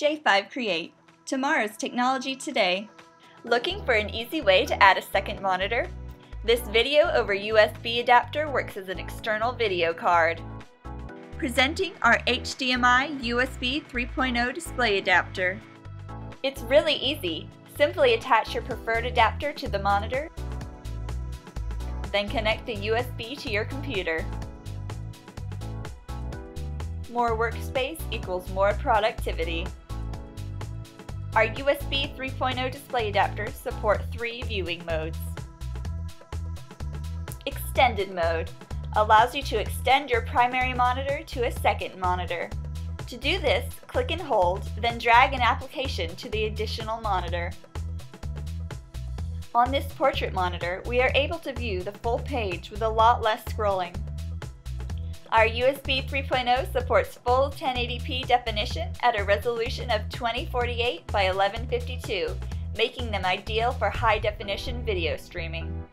J5 Create, tomorrow's technology today. Looking for an easy way to add a second monitor? This video over USB adapter works as an external video card. Presenting our HDMI USB 3.0 display adapter. It's really easy. Simply attach your preferred adapter to the monitor, then connect the USB to your computer. More workspace equals more productivity. Our USB 3.0 display adapters support three viewing modes. Extended mode allows you to extend your primary monitor to a second monitor. To do this, click and hold, then drag an application to the additional monitor. On this portrait monitor, we are able to view the full page with a lot less scrolling. Our USB 3.0 supports full 1080p definition at a resolution of 2048 by 1152, making them ideal for high-definition video streaming.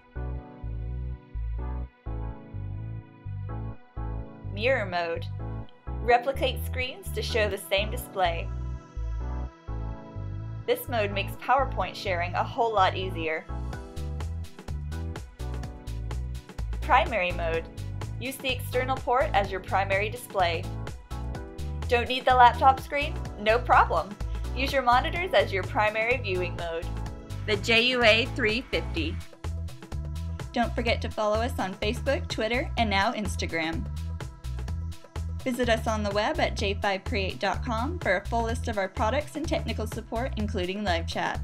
Mirror mode. Replicate screens to show the same display. This mode makes PowerPoint sharing a whole lot easier. Primary mode. Use the external port as your primary display. Don't need the laptop screen? No problem. Use your monitors as your primary viewing mode. The JUA 350. Don't forget to follow us on Facebook, Twitter, and now Instagram. Visit us on the web at j5create.com for a full list of our products and technical support, including live chat.